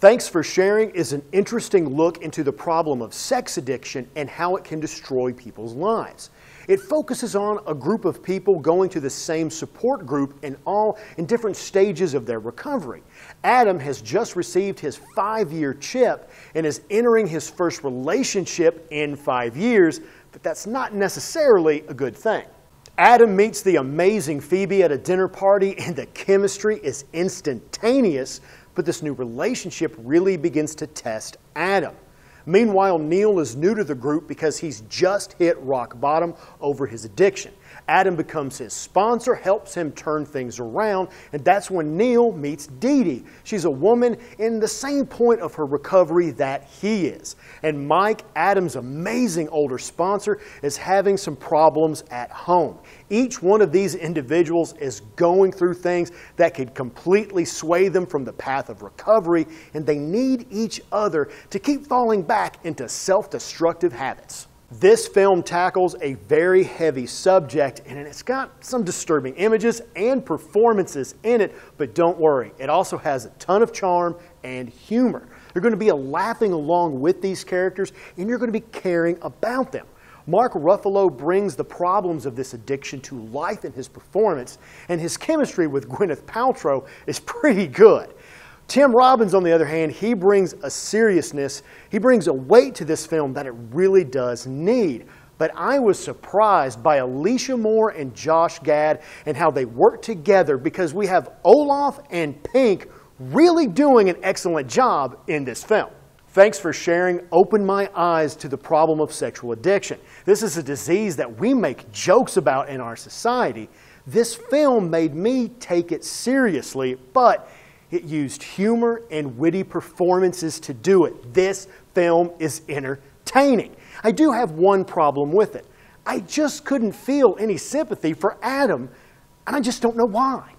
Thanks for Sharing is an interesting look into the problem of sex addiction and how it can destroy people's lives. It focuses on a group of people going to the same support group and all in different stages of their recovery. Adam has just received his five year chip and is entering his first relationship in five years, but that's not necessarily a good thing. Adam meets the amazing Phoebe at a dinner party, and the chemistry is instantaneous, but this new relationship really begins to test Adam. Meanwhile, Neil is new to the group because he's just hit rock bottom over his addiction. Adam becomes his sponsor, helps him turn things around, and that's when Neil meets Dee Dee. She's a woman in the same point of her recovery that he is. And Mike, Adam's amazing older sponsor, is having some problems at home. Each one of these individuals is going through things that could completely sway them from the path of recovery, and they need each other to keep falling back into self destructive habits. This film tackles a very heavy subject and it's got some disturbing images and performances in it, but don't worry, it also has a ton of charm and humor. You're going to be laughing along with these characters and you're going to be caring about them. Mark Ruffalo brings the problems of this addiction to life in his performance, and his chemistry with Gwyneth Paltrow is pretty good. Tim Robbins, on the other hand, he brings a seriousness, he brings a weight to this film that it really does need. But I was surprised by Alicia Moore and Josh Gad and how they work together because we have Olaf and Pink really doing an excellent job in this film. Thanks for sharing opened my eyes to the problem of sexual addiction. This is a disease that we make jokes about in our society. This film made me take it seriously, but it used humor and witty performances to do it. This film is entertaining. I do have one problem with it. I just couldn't feel any sympathy for Adam, and I just don't know why.